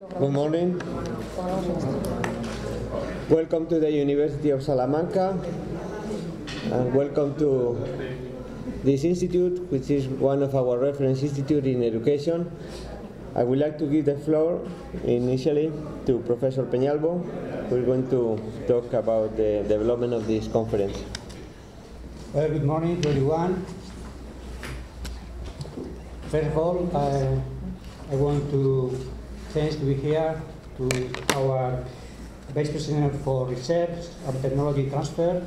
Good morning. Welcome to the University of Salamanca and welcome to this institute, which is one of our reference institutes in education. I would like to give the floor initially to Professor Peñalvo, who is going to talk about the development of this conference. Well, good morning everyone. First of all, I, I want to thanks to be here to our Vice President for Research and Technology Transfer,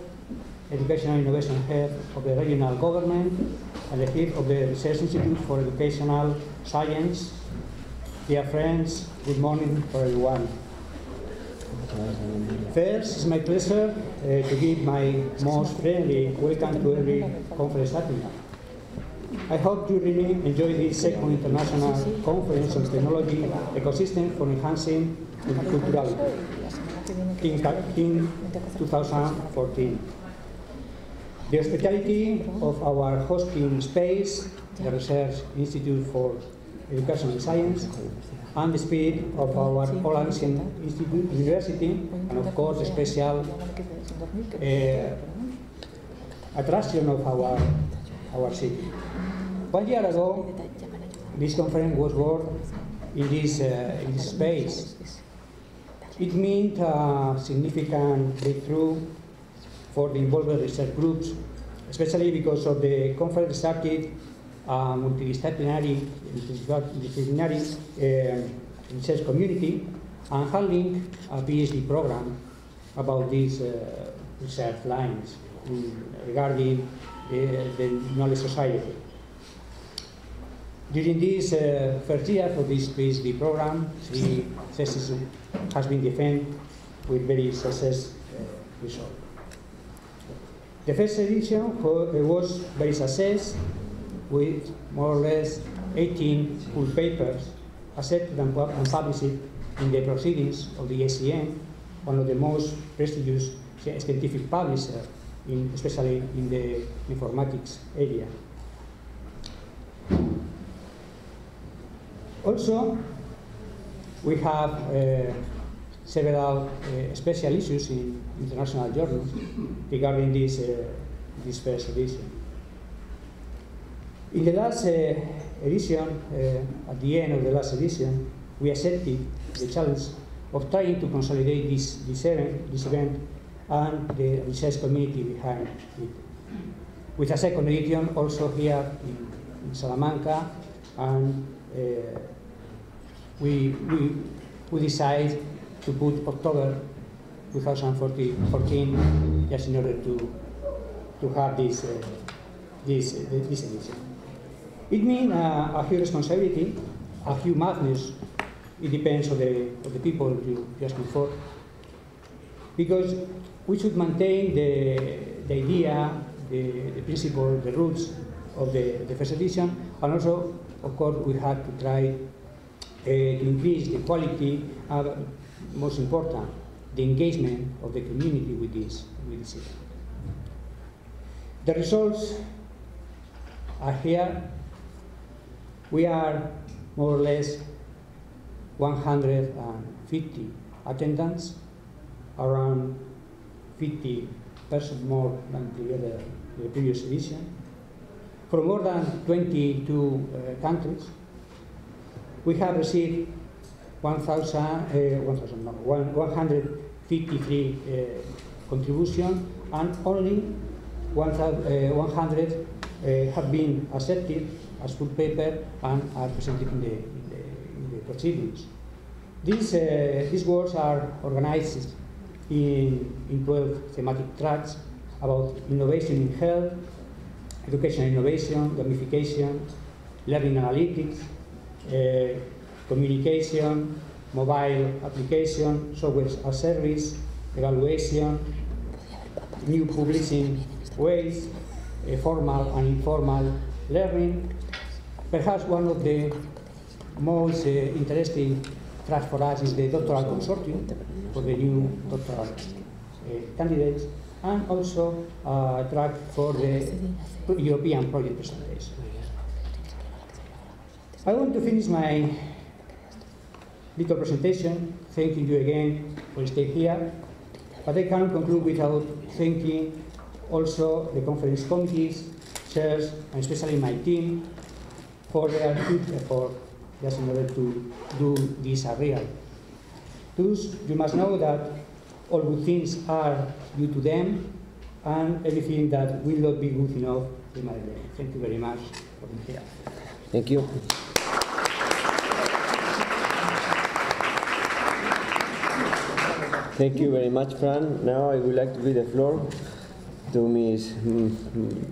Educational Innovation Head of the Regional Government, and the Head of the Research Institute for Educational Science. Dear friends, good morning for everyone. First, it's my pleasure uh, to give my most friendly welcome to every conference attendee. I hope you really enjoy this second international conference on technology ecosystem for enhancing culturality in, in 2014. The hospitality of our hosting space, the Research Institute for Education and Science, and the spirit of our Holland Institute University, and of course the special uh, attraction of our, our city. One year ago, this conference was held in this, uh, in this space. It meant a significant breakthrough for the involved research groups, especially because of the conference started a multidisciplinary, multidisciplinary uh, research community and handling a PhD program about these uh, research lines regarding the knowledge society. During this uh, first year for this PhD program, the thesis has been defended with very success uh, result. The first edition was very success with more or less 18 full papers accepted and published in the proceedings of the ACM, one of the most prestigious scientific publishers, especially in the informatics area. Also, we have uh, several uh, special issues in international journals regarding this, uh, this first edition. In the last uh, edition, uh, at the end of the last edition, we accepted the challenge of trying to consolidate this, this, event, this event and the research community behind it. With a second edition also here in, in Salamanca and we, we, we decide to put October 2014 just in order to, to have this, uh, this, uh, this edition. It means uh, a huge responsibility, a huge madness. It depends on the, on the people you just before. Because we should maintain the, the idea, the, the principle, the roots of the, the first edition, and also, of course, we have to try uh, to increase the quality, uh, most important, the engagement of the community with this, with this event. The results are here. We are more or less 150 attendants, around 50 percent more than the, other, the previous edition, from more than 22 uh, countries. We have received 1,000, uh, 1, no, 153 uh, contributions and only 100 uh, have been accepted as full paper and are presented in the, in the, in the proceedings. These, uh, these works are organized in, in 12 thematic tracks about innovation in health, education innovation, gamification, learning analytics, uh, communication, mobile application, software as a service, evaluation, new publishing ways, uh, formal and informal learning. Perhaps one of the most uh, interesting tracks for us is the doctoral consortium for the new doctoral candidates, and also a track for the European project presentation. I want to finish my little presentation, thanking you again for staying here. But I can't conclude without thanking also the conference committees, chairs, and especially my team for their huge effort just in order to do this real. Thus, you must know that all good things are due to them, and everything that will not be good enough will not be. Thank you very much for being here. Thank you. Thank you very much, Fran. Now I would like to give the floor to Ms. mm, mm,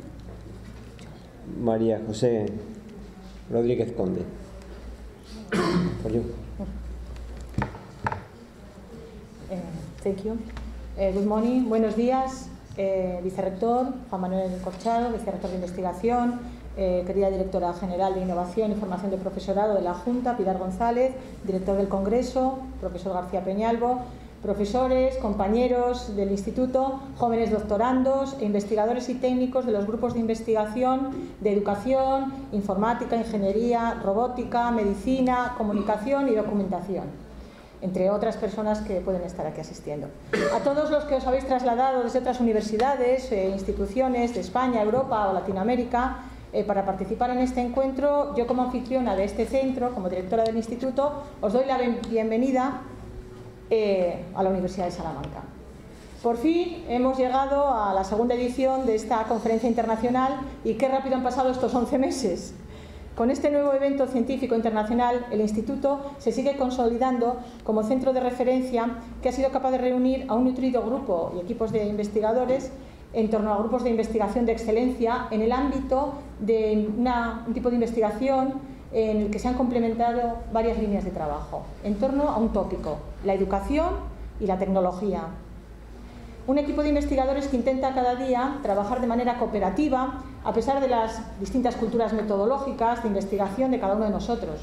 María José Rodríguez Conde. For you. Thank you. Eh, good morning, buenos días, eh, vicerrector Juan Manuel Corchado, vicerrector de investigación, eh, querida directora general de Innovación y Formación de Profesorado de la Junta, Pilar González, director del Congreso, profesor García Peñalvo, profesores, compañeros del Instituto, jóvenes doctorandos e investigadores y técnicos de los grupos de investigación de educación, informática, ingeniería, robótica, medicina, comunicación y documentación entre otras personas que pueden estar aquí asistiendo. A todos los que os habéis trasladado desde otras universidades e instituciones de España, Europa o Latinoamérica eh, para participar en este encuentro, yo como anfitriona de este centro, como directora del instituto, os doy la bienvenida eh, a la Universidad de Salamanca. Por fin hemos llegado a la segunda edición de esta conferencia internacional y qué rápido han pasado estos 11 meses. Con este nuevo evento científico internacional, el Instituto se sigue consolidando como centro de referencia que ha sido capaz de reunir a un nutrido grupo y equipos de investigadores en torno a grupos de investigación de excelencia en el ámbito de un tipo de investigación en el que se han complementado varias líneas de trabajo en torno a un tópico, la educación y la tecnología. Un equipo de investigadores que intenta cada día trabajar de manera cooperativa a pesar de las distintas culturas metodológicas de investigación de cada uno de nosotros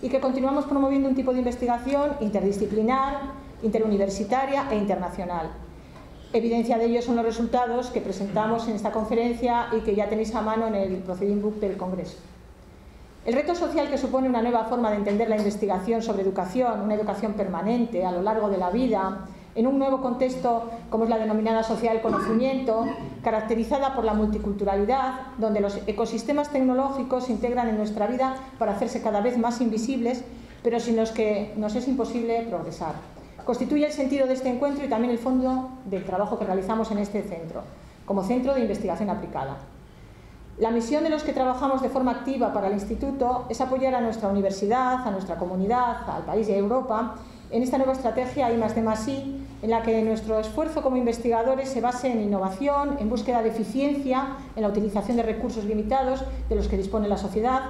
y que continuamos promoviendo un tipo de investigación interdisciplinar, interuniversitaria e internacional. Evidencia de ello son los resultados que presentamos en esta conferencia y que ya tenéis a mano en el Proceeding Book del Congreso. El reto social que supone una nueva forma de entender la investigación sobre educación, una educación permanente a lo largo de la vida, en un nuevo contexto como es la denominada sociedad del conocimiento, caracterizada por la multiculturalidad, donde los ecosistemas tecnológicos se integran en nuestra vida para hacerse cada vez más invisibles, pero sin los que nos es imposible progresar. Constituye el sentido de este encuentro y también el fondo del trabajo que realizamos en este centro, como centro de investigación aplicada. La misión de los que trabajamos de forma activa para el Instituto es apoyar a nuestra universidad, a nuestra comunidad, al país y a Europa en esta nueva estrategia I más de más en la que nuestro esfuerzo como investigadores se base en innovación, en búsqueda de eficiencia, en la utilización de recursos limitados de los que dispone la sociedad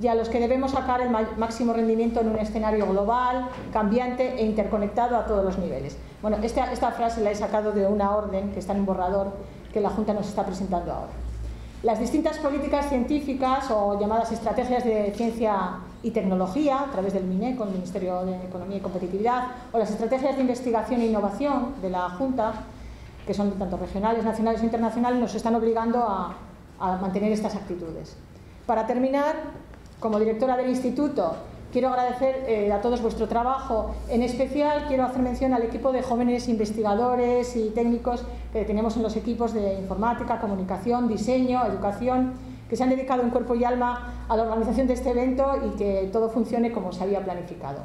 y a los que debemos sacar el máximo rendimiento en un escenario global, cambiante e interconectado a todos los niveles. Bueno, esta, esta frase la he sacado de una orden que está en un borrador que la Junta nos está presentando ahora. Las distintas políticas científicas o llamadas estrategias de ciencia y tecnología, a través del MINE, con el Ministerio de Economía y Competitividad, o las estrategias de investigación e innovación de la Junta, que son tanto regionales, nacionales e internacionales, nos están obligando a, a mantener estas actitudes. Para terminar, como directora del Instituto, Quiero agradecer eh, a todos vuestro trabajo. En especial quiero hacer mención al equipo de jóvenes investigadores y técnicos que tenemos en los equipos de informática, comunicación, diseño, educación, que se han dedicado en cuerpo y alma a la organización de este evento y que todo funcione como se había planificado.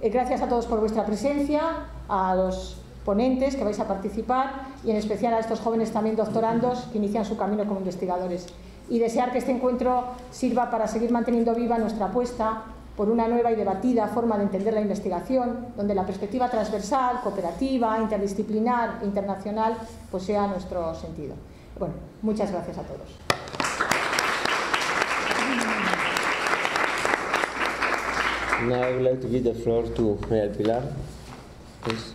Eh, gracias a todos por vuestra presencia, a los ponentes que vais a participar y en especial a estos jóvenes también doctorandos que inician su camino como investigadores. Y desear que este encuentro sirva para seguir manteniendo viva nuestra apuesta por una nueva y debatida forma de entender la investigación, donde la perspectiva transversal, cooperativa, interdisciplinar e internacional pues sea nuestro sentido. Bueno, muchas gracias a todos. Now I would like to give the floor to María Pilar. Please.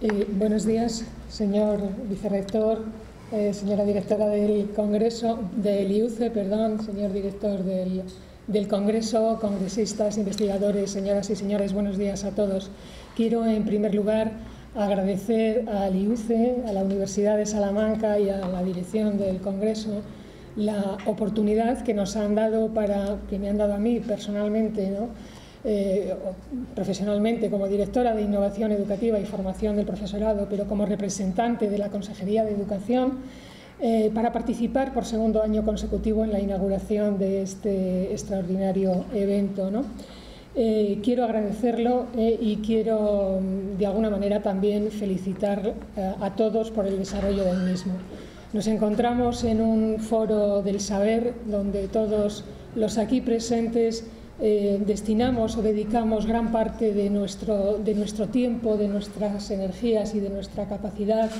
Eh, buenos días, señor vicerrector, eh, señora directora del Congreso, del IUCE, perdón, señor director del, del Congreso, congresistas, investigadores, señoras y señores, buenos días a todos. Quiero, en primer lugar, agradecer al IUCE, a la Universidad de Salamanca y a la dirección del Congreso la oportunidad que nos han dado para, que me han dado a mí personalmente, ¿no? Eh, profesionalmente como directora de Innovación Educativa y Formación del Profesorado, pero como representante de la Consejería de Educación, eh, para participar por segundo año consecutivo en la inauguración de este extraordinario evento. Eh, quiero agradecerlo y quiero, mm, de alguna manera, también felicitar a todos por el desarrollo del mismo. Nos encontramos en un foro del saber donde todos los aquí presentes eh, destinamos o dedicamos gran parte de nuestro, de nuestro, tiempo, de nuestras energías y de nuestra capacidad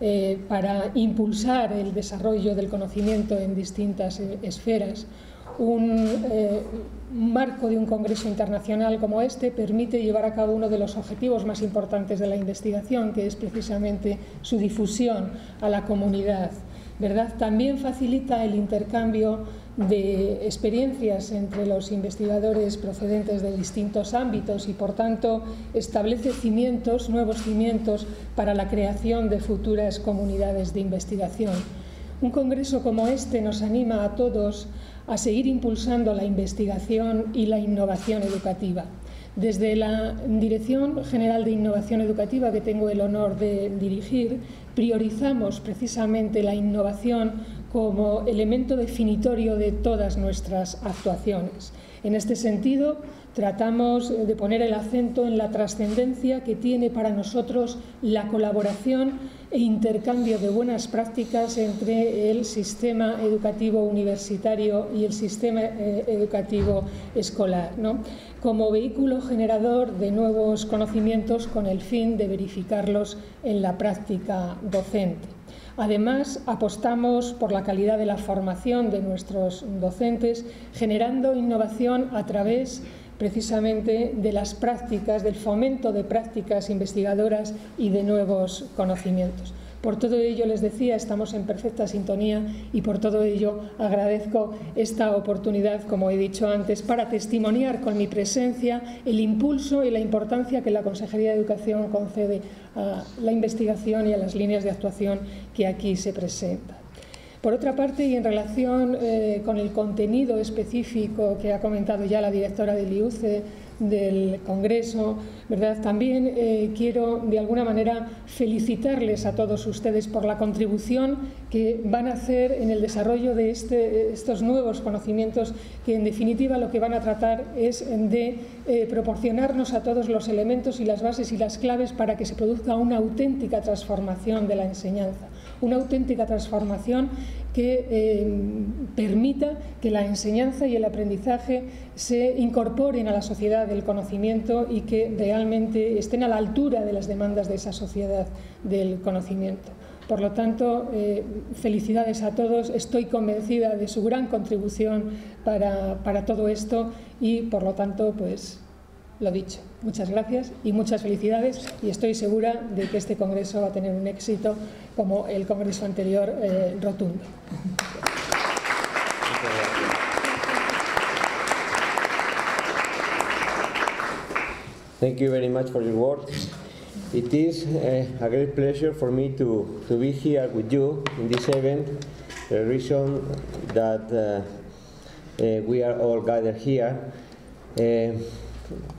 eh, para impulsar el desarrollo del conocimiento en distintas eh, esferas. Un marco de un congreso internacional como este permite llevar a cabo uno de los objetivos más importantes de la investigación, que es precisamente su difusión a la comunidad. ¿verdad? También facilita el intercambio de experiencias entre los investigadores procedentes de distintos ámbitos y, por tanto, establece cimientos, nuevos cimientos para la creación de futuras comunidades de investigación. Un congreso como este nos anima a todos a seguir impulsando la investigación y la innovación educativa. Desde la Dirección General de Innovación Educativa, que tengo el honor de dirigir, priorizamos precisamente la innovación como elemento definitorio de todas nuestras actuaciones. En este sentido, tratamos de poner el acento en la trascendencia que tiene para nosotros la colaboración e intercambio de buenas prácticas entre el sistema educativo universitario y el sistema eh, educativo escolar, como vehículo generador de nuevos conocimientos con el fin de verificarlos en la práctica docente. Además, apostamos por la calidad de la formación de nuestros docentes, generando innovación a través precisamente de las prácticas, del fomento de prácticas investigadoras y de nuevos conocimientos. Por todo ello, les decía, estamos en perfecta sintonía y por todo ello agradezco esta oportunidad, como he dicho antes, para testimoniar con mi presencia el impulso y la importancia que la Consejería de Educación concede a la investigación y a las líneas de actuación que aquí se presentan. Por otra parte, y en relación eh, con el contenido específico que ha comentado ya la directora del IUCE, del Congreso, ¿verdad? También eh, quiero de alguna manera felicitarles a todos ustedes por la contribución que van a hacer en el desarrollo de este, estos nuevos conocimientos que en definitiva lo que van a tratar es de eh, proporcionarnos a todos los elementos y las bases y las claves para que se produzca una auténtica transformación de la enseñanza, una auténtica transformación que eh, que la enseñanza y el aprendizaje se incorporen a la sociedad del conocimiento y que realmente estén a la altura de las demandas de esa sociedad del conocimiento. Por lo tanto, eh, felicidades a todos. Estoy convencida de su gran contribución para, para todo esto y, por lo tanto, pues lo dicho, muchas gracias y muchas felicidades y estoy segura de que este congreso va a tener un éxito como el congreso anterior eh, rotundo. Thank you very much for your words. It is uh, a great pleasure for me to, to be here with you in this event. The reason that uh, uh, we are all gathered here. Uh,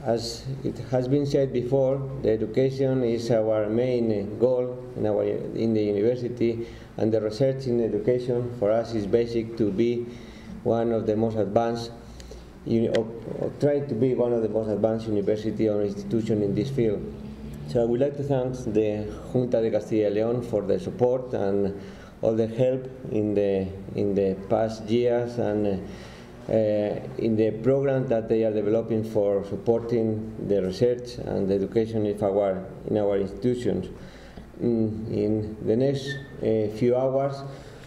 as it has been said before, the education is our main goal in, our, in the university, and the research in education for us is basic to be one of the most advanced, or, try to be one of the most advanced university or institution in this field. So I would like to thank the Junta de Castilla y León for the support and all the help in the in the past years and uh, in the program that they are developing for supporting the research and the education in our, in our institutions. In, in the next uh, few hours,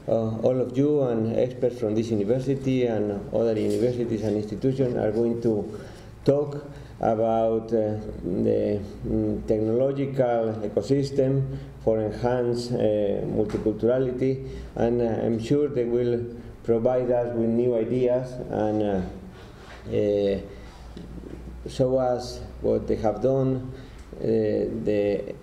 all of you and experts from this university and other universities and institutions are going to talk about uh, the um, technological ecosystem for enhanced uh, multiculturality. And uh, I'm sure they will provide us with new ideas and uh, uh, show us what they have done, uh, the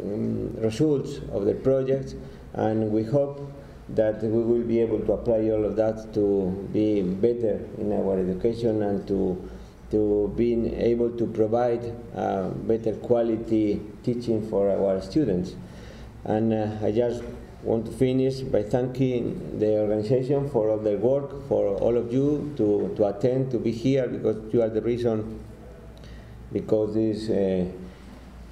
um, results of the project, and we hope that we will be able to apply all of that to be better in our education and to to being able to provide uh, better quality teaching for our students. And uh, I just want to finish by thanking the organization for all their work, for all of you to, to attend, to be here, because you are the reason, because this uh,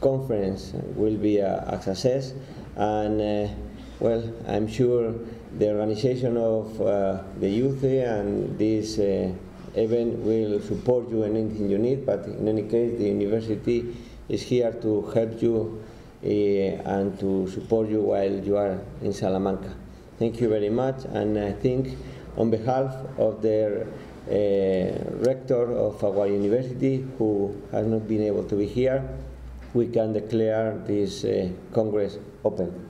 conference will be a, a success. And uh, well, I'm sure the organization of uh, the youth and this uh, event will support you in anything you need, but in any case, the university is here to help you uh, and to support you while you are in Salamanca. Thank you very much, and I think on behalf of the uh, rector of our university, who has not been able to be here, we can declare this uh, Congress open.